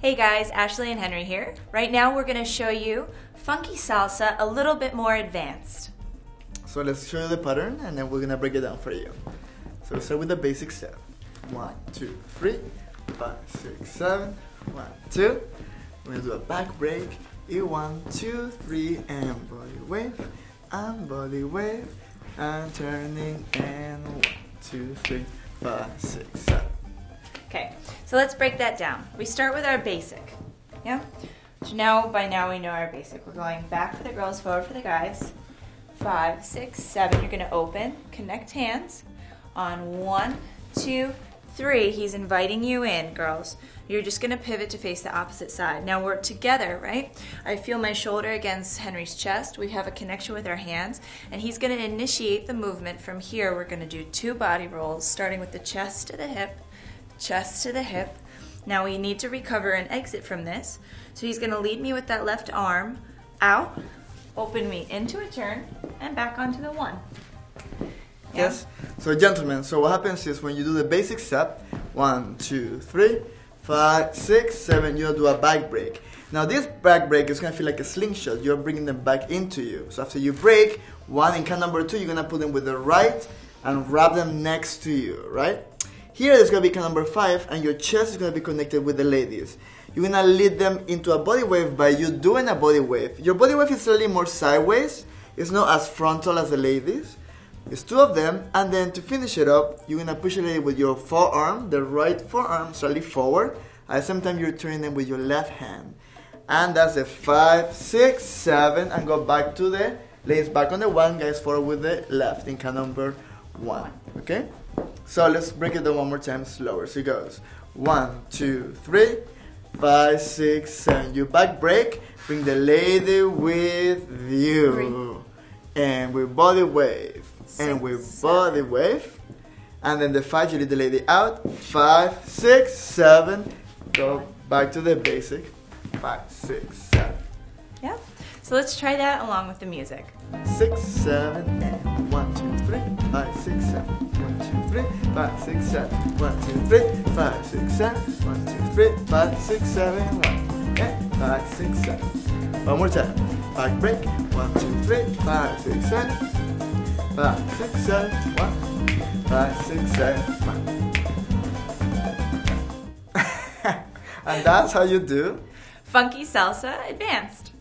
Hey guys, Ashley and Henry here. Right now we're going to show you funky salsa a little bit more advanced. So let's show you the pattern and then we're gonna break it down for you. So start with the basic step. One, two, three, five, six, seven. One, two. We're gonna do a back break. E one, two, three, and body wave, and body wave, and turning, and one, two, three, five, six, seven. Okay, so let's break that down. We start with our basic. Yeah? So now, by now we know our basic. We're going back for the girls, forward for the guys. Five, six, seven. You're gonna open, connect hands on one, two, three. He's inviting you in, girls. You're just gonna pivot to face the opposite side. Now we're together, right? I feel my shoulder against Henry's chest. We have a connection with our hands, and he's gonna initiate the movement from here. We're gonna do two body rolls, starting with the chest to the hip, chest to the hip. Now we need to recover and exit from this. So he's gonna lead me with that left arm out, open me into a turn, and back onto the one. Yeah? Yes. So gentlemen, so what happens is when you do the basic step, one, two, three, five, six, seven, you'll do a back break. Now this back break is gonna feel like a slingshot. You're bringing them back into you. So after you break, one in count number two, you're gonna put them with the right and wrap them next to you, right? Here there's gonna be count number five, and your chest is gonna be connected with the ladies. You're gonna lead them into a body wave by you doing a body wave. Your body wave is slightly more sideways. It's not as frontal as the ladies. It's two of them, and then to finish it up, you're gonna push a lady with your forearm, the right forearm, slightly forward. At the same time, you're turning them with your left hand. And that's a five, six, seven, and go back to the ladies back on the one, guys forward with the left in count number one. Okay? So let's break it down one more time slower. So it goes one, two, three, five, six, seven. You back break, bring the lady with you. And with body wave. And we body wave. And then the five, you lead the lady out. Five, six, seven. Go back to the basic. Five, six, seven. Yeah? So let's try that along with the music. Six, seven, and one, two, three, five, six, seven. One, two, three, five, six, seven. One, two, three, five, six, seven. One, two, three, five, six, seven. One, and five, six, seven. One more time. Back break. One, two, three, five, six, seven. Five, six, seven. One, five, six, seven. And that's how you do Funky salsa advanced.